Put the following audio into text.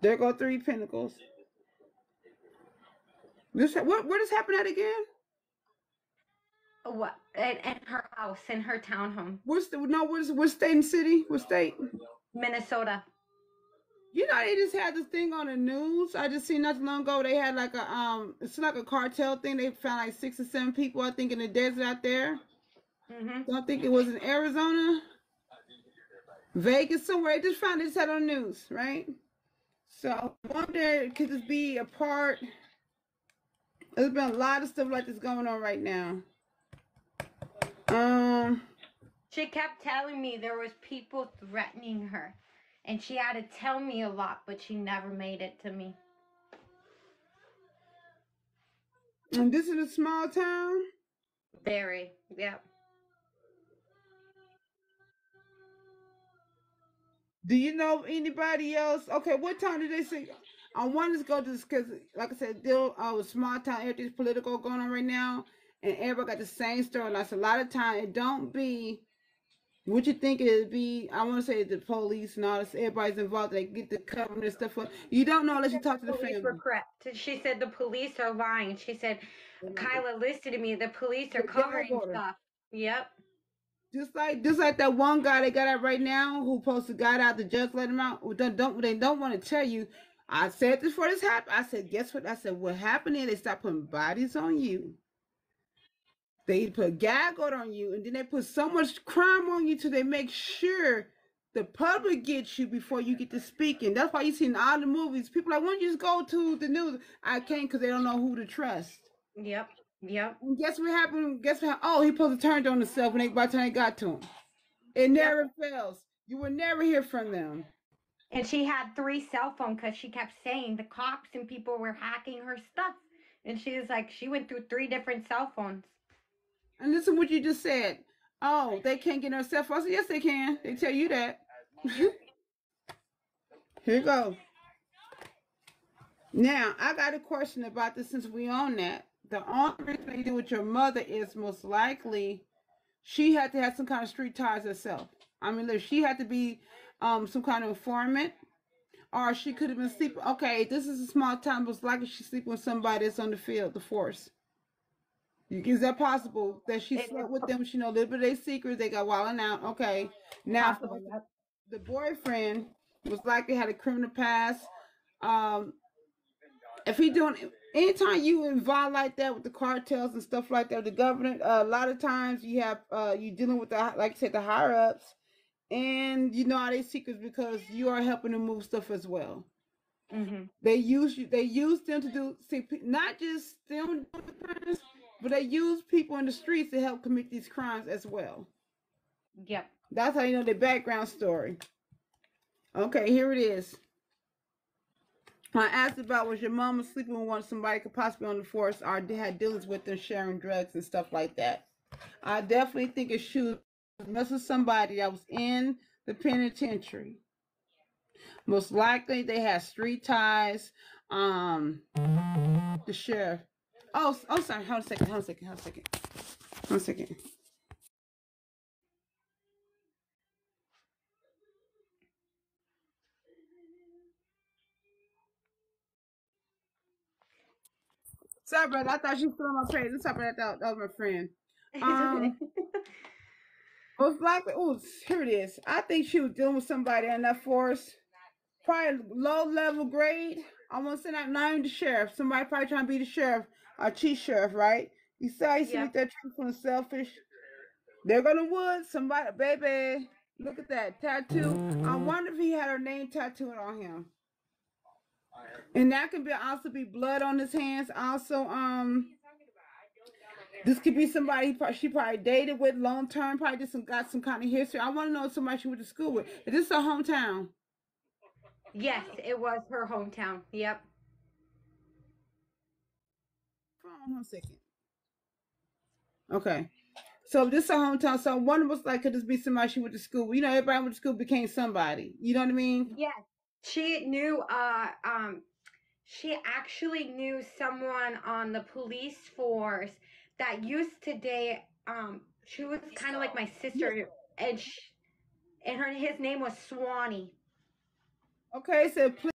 There go three pentacles. This what what is happening at again? What? In, in her house, in her townhome, What's the no? What is what state and city? What state? Minnesota. You know they just had this thing on the news. I just seen nothing long ago. They had like a um, it's like a cartel thing. They found like six or seven people. I think in the desert out there. hmm I think it was in Arizona, Vegas somewhere. They just found it. Just had on the news, right? So I wonder could this be a part? There's been a lot of stuff like this going on right now. Um. She kept telling me there was people threatening her, and she had to tell me a lot, but she never made it to me. And this is a small town. Very. Yep. Do you know anybody else? Okay, what time did they say? I wanted to go to this because, like I said, deal uh, with small town, everything's political going on right now, and everybody got the same story. Like a lot of time, it don't be what you think it would be. I want to say the police and all this. Everybody's involved. They get the cover and stuff. up. You don't know unless you talk to the police family. were correct. She said the police are lying. She said, Kyla listen to me, the police are covering order. stuff. Yep. Just like just like that one guy they got out right now who posted got out, the judge let him out. Don't, don't they don't want to tell you. I said this before this happened. I said, guess what? I said, what happened is they stopped putting bodies on you. They put gag order on you, and then they put so much crime on you till they make sure the public gets you before you get to speaking. That's why you see in all the movies, people like, why don't you just go to the news? I can't because they don't know who to trust. Yep. Yep. And guess what happened? Guess what? Oh, he supposed to turned on himself when they by the time they got to him. It never fails. You will never hear from them. And she had three cell phones because she kept saying the cops and people were hacking her stuff. And she was like, she went through three different cell phones. And listen what you just said. Oh, they can't get their cell phone. Yes, they can. They tell you that. Here you go. Now, I got a question about this since we on that. The only reason you do with your mother is most likely she had to have some kind of street ties herself. I mean, look, she had to be um some kind of informant, or she could have been sleeping. Okay, this is a small town, most likely she's sleeping with somebody that's on the field, the force. Is that possible that she slept with them? She know a little bit of their secrets. They got wilding out. Okay, now the boyfriend was likely had a criminal past. Um, if he doing anytime you involved like that with the cartels and stuff like that, the government, uh, a lot of times you have uh, you dealing with the like I said the higher ups, and you know all their secrets because you are helping them move stuff as well. hmm They use you. They use them to do see, not just them the crimes, but they use people in the streets to help commit these crimes as well. Yep. That's how you know the background story. Okay, here it is. I asked about was your mama sleeping with one somebody could possibly on the force or had dealings with them sharing drugs and stuff like that. I definitely think it should mess with somebody that was in the penitentiary. Most likely they had street ties. Um the sheriff. Oh, oh sorry, hold a second, hold a second, hold a second. Hold a second. Sorry, brother. I thought she was still on my page. I'm sorry, that, that was my friend. Um, Most likely, oh, here it is. I think she was dealing with somebody in that force, probably low level grade. I want to say that not even the sheriff. Somebody probably trying to be the sheriff, or chief sheriff, right? You saw you Yeah. with that truthful and selfish. They're gonna wood somebody, baby. Look at that tattoo. I wonder if he had her name tattooed on him. And that could be also be blood on his hands. Also, um, this could be somebody she probably dated with long term. Probably just some, got some kind of history. I want to know somebody she went to school with. Is this her hometown? yes, it was her hometown. Yep. Hold on a second. Okay. So this is her hometown. So one of us like could this be somebody she went to school with? You know, everybody went to school became somebody. You know what I mean? Yes. She knew uh um she actually knew someone on the police force that used to date um she was kind of like my sister and sh and her his name was Swanee. Okay, so please.